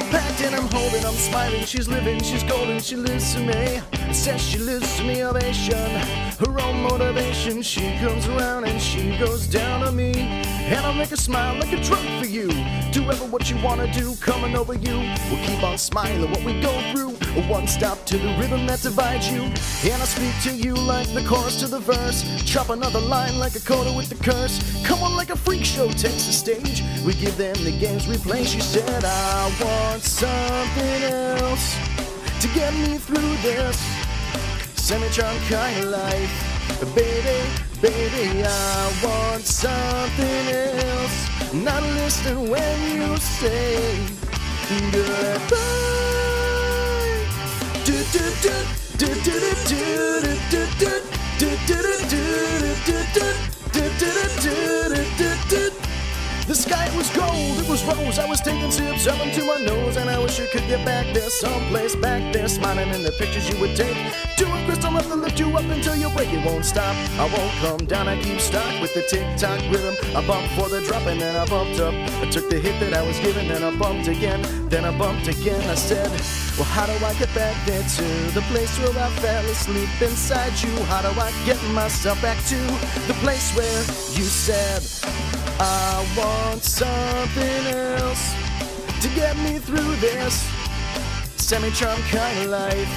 I'm packed and I'm holding, I'm smiling. She's living, she's golden, she lives to me. Says she lives to me, ovation. Her own motivation, she comes around and she goes down on me. And I'll make her smile like a drug for you. Do ever what you wanna do, coming over you. We'll keep on smiling what we go through. One stop to the rhythm that divides you. And I speak to you like the chorus to the verse. Chop another line like a coda with the curse. Come on like a freak show takes the stage. We give them the games we play. She said, I want something else to get me through this semi-charm kind of life. Baby, baby, I want something else. Not listening when you say goodbye. Do do do do do do. do. Was gold, it was rose. I was taking sips up into my nose, and I wish you could get back there, someplace back there, smiling in the pictures you would take. Doing crystal enough to lift you up until you break. It won't stop. I won't come down. I keep stock with the tick tock rhythm. I bumped for the drop, and then I bumped up. I took the hit that I was given, then I bumped again, then I bumped again. I said, Well, how do I get back there to the place where I fell asleep inside you? How do I get myself back to the place where you said? I want something else to get me through this semi-charm kind of life.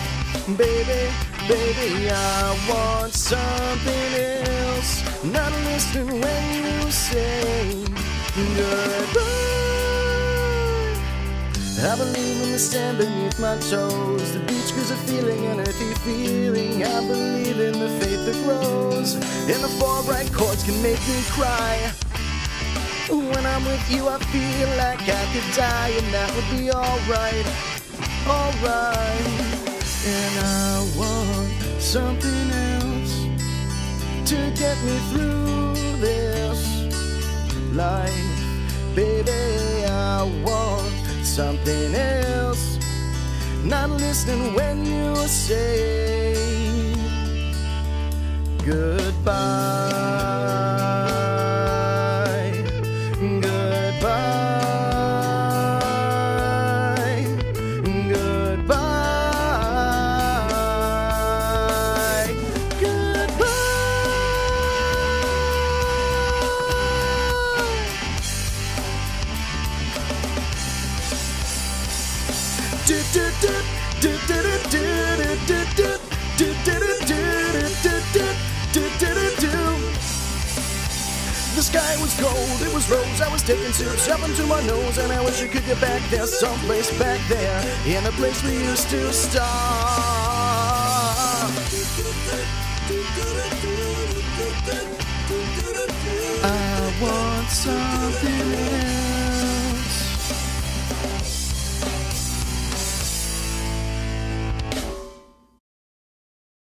Baby, baby, I want something else. Not listening when you say goodbye. I believe in the sand beneath my toes. The beach gives a feeling, an earthy feeling. I believe in the faith that grows. And the four right chords can make me cry. When I'm with you, I feel like I could die, and that would be alright, alright. And I want something else to get me through this life, baby. I want something else. Not listening when you say goodbye. The sky was gold, it was rose. I was taking sips up into my nose, and I wish I could get back there, someplace back there, in the place we used to stop I want something